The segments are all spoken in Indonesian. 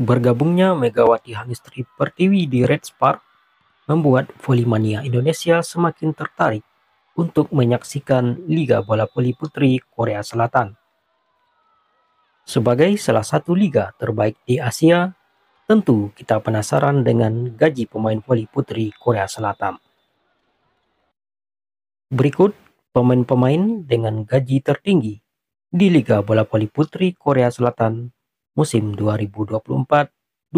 Bergabungnya Megawati Hangistri Pertiwi di Red Spark membuat Volley Indonesia semakin tertarik untuk menyaksikan Liga Bola Voli Putri Korea Selatan. Sebagai salah satu liga terbaik di Asia, tentu kita penasaran dengan gaji pemain voli putri Korea Selatan. Berikut pemain-pemain dengan gaji tertinggi di Liga Bola Voli Putri Korea Selatan musim 2024-2025.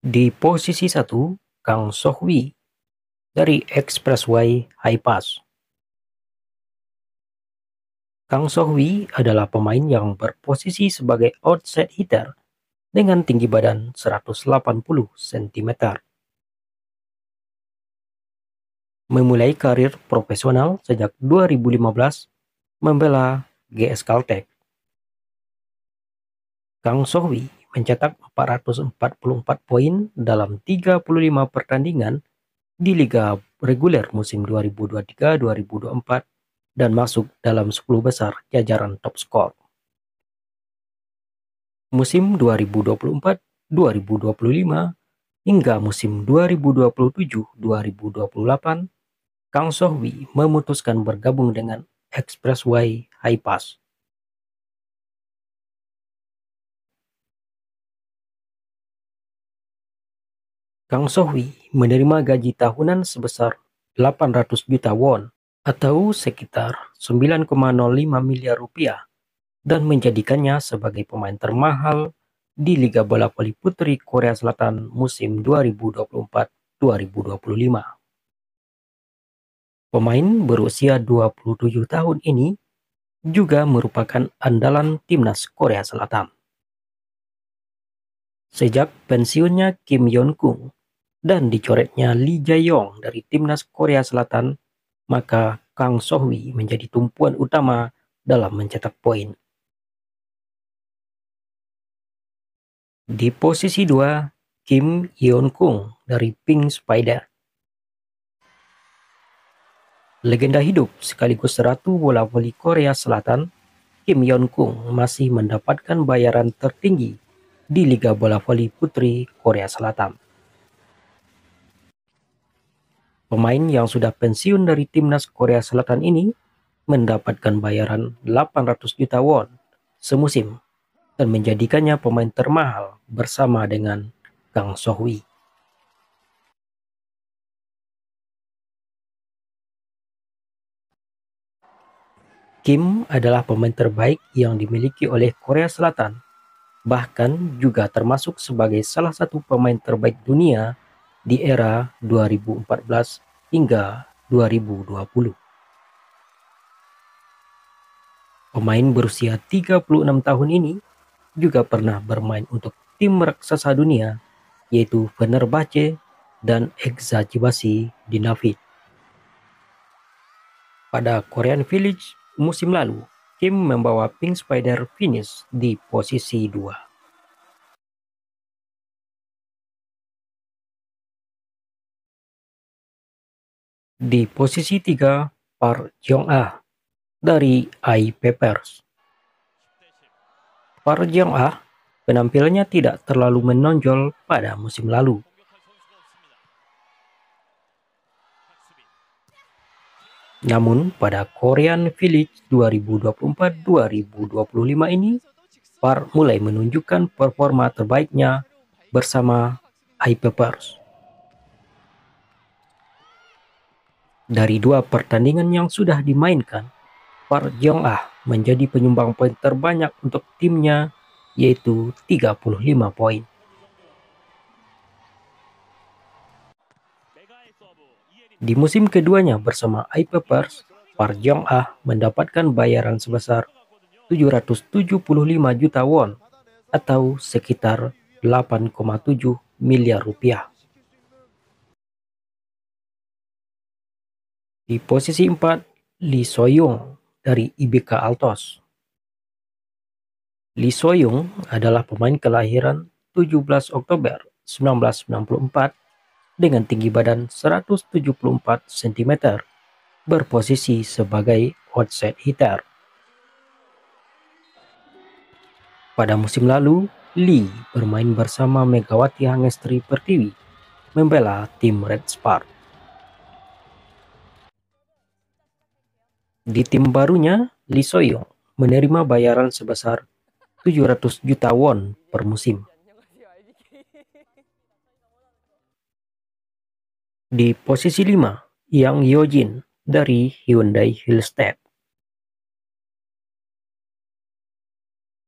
Di posisi satu, Kang Sohwi dari Expressway High Pass. Kang Sohwi adalah pemain yang berposisi sebagai outside hitter dengan tinggi badan 180 cm. Memulai karir profesional sejak 2015 membela GS Caltech. Kang Sohwi mencetak 444 poin dalam 35 pertandingan di Liga reguler musim 2023-2024 dan masuk dalam 10 besar jajaran top skor. Musim 2024-2025 hingga musim 2027-2028, Kang Sohwi memutuskan bergabung dengan Expressway High Pass. Kang Sohwi menerima gaji tahunan sebesar 800 juta won atau sekitar 9,05 miliar rupiah dan menjadikannya sebagai pemain termahal di Liga Bola Voli Putri Korea Selatan musim 2024-2025. Pemain berusia 27 tahun ini juga merupakan andalan timnas Korea Selatan. Sejak pensiunnya Kim Yeon-kung dan dicoretnya Lee Jae-yong dari timnas Korea Selatan, maka Kang Sohwi menjadi tumpuan utama dalam mencetak poin. Di posisi 2, Kim Yeon-kung dari Pink Spider. Legenda hidup sekaligus ratu bola voli Korea Selatan, Kim Yeon-kung masih mendapatkan bayaran tertinggi di Liga Bola Voli Putri Korea Selatan. Pemain yang sudah pensiun dari timnas Korea Selatan ini mendapatkan bayaran 800 juta won semusim dan menjadikannya pemain termahal bersama dengan Kang Sohwi. Kim adalah pemain terbaik yang dimiliki oleh Korea Selatan, bahkan juga termasuk sebagai salah satu pemain terbaik dunia di era 2014 hingga 2020. Pemain berusia 36 tahun ini juga pernah bermain untuk tim raksasa dunia yaitu Fenerbahce dan Exajibasi Dinafit. Pada Korean Village musim lalu, Kim membawa Pink Spider finish di posisi 2. Di posisi tiga, Park Jong-ah dari I Papers. Park Jong-ah penampilannya tidak terlalu menonjol pada musim lalu. Namun pada Korean Village 2024-2025 ini, Park mulai menunjukkan performa terbaiknya bersama Papers. Dari dua pertandingan yang sudah dimainkan, Park Jong-ah menjadi penyumbang poin terbanyak untuk timnya yaitu 35 poin. Di musim keduanya bersama iPapers, Park Jong-ah mendapatkan bayaran sebesar 775 juta won atau sekitar 8,7 miliar rupiah. Di posisi 4, Lee Soyung dari IBK Altos. Lee Soyung adalah pemain kelahiran 17 Oktober 1994 dengan tinggi badan 174 cm, berposisi sebagai outside hitter. Pada musim lalu, Lee bermain bersama Megawati Hangestri Pertiwi, membela tim Red Spark. Di tim barunya, Lee Soyong menerima bayaran sebesar 700 juta won per musim. Di posisi 5, Yang Yojin dari Hyundai Hillstead.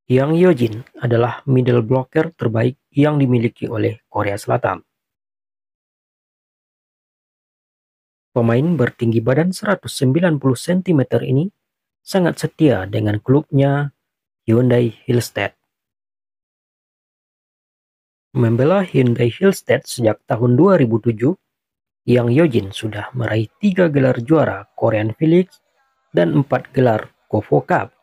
Yang Yojin adalah middle blocker terbaik yang dimiliki oleh Korea Selatan. Pemain bertinggi badan 190 cm ini sangat setia dengan klubnya Hyundai Hillstead. Membela Hyundai Hillstead sejak tahun 2007, yang Yojin sudah meraih tiga gelar juara Korean Felix dan empat gelar Kovo Cup,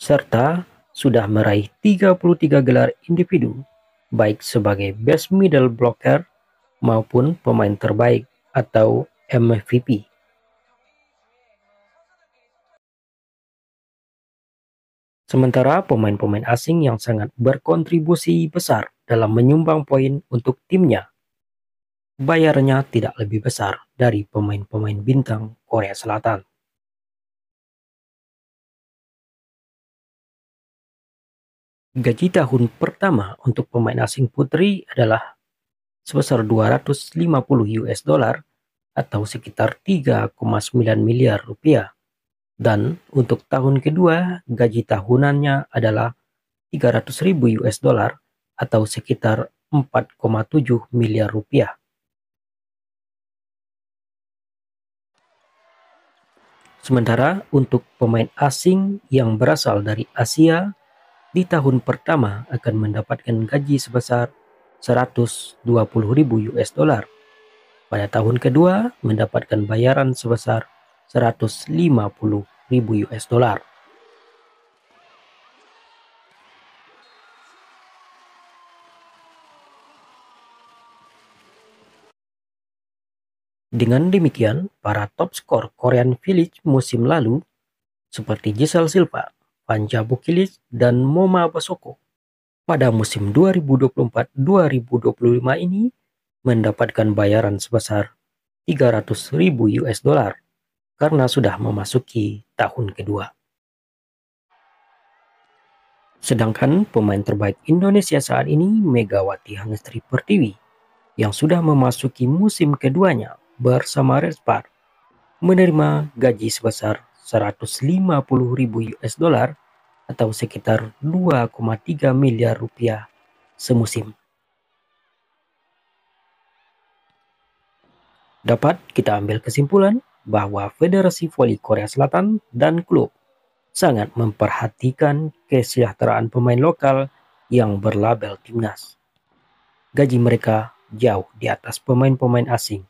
serta sudah meraih 33 gelar individu, baik sebagai best middle blocker maupun pemain terbaik atau MVP. Sementara pemain-pemain asing yang sangat berkontribusi besar dalam menyumbang poin untuk timnya bayarnya tidak lebih besar dari pemain-pemain bintang Korea Selatan. Gaji tahun pertama untuk pemain asing putri adalah sebesar 250 US dollar atau sekitar 3,9 miliar rupiah. Dan untuk tahun kedua, gaji tahunannya adalah 300 ribu US dollar atau sekitar 4,7 miliar rupiah. Sementara untuk pemain asing yang berasal dari Asia, di tahun pertama akan mendapatkan gaji sebesar 120.000 US dollar. Pada tahun kedua mendapatkan bayaran sebesar 150.000 US dollar. Dengan demikian, para top skor Korean Village musim lalu seperti Giselle Silva, Panja Bukilis, dan Moma Basoko pada musim 2024-2025 ini mendapatkan bayaran sebesar 300 ribu US dollar karena sudah memasuki tahun kedua. Sedangkan pemain terbaik Indonesia saat ini Megawati Hangestri Pertiwi yang sudah memasuki musim keduanya bersama Redspar menerima gaji sebesar 150 ribu US dollar atau sekitar 2,3 miliar rupiah semusim. Dapat kita ambil kesimpulan bahwa Federasi Voli Korea Selatan dan klub sangat memperhatikan kesejahteraan pemain lokal yang berlabel timnas. Gaji mereka jauh di atas pemain-pemain asing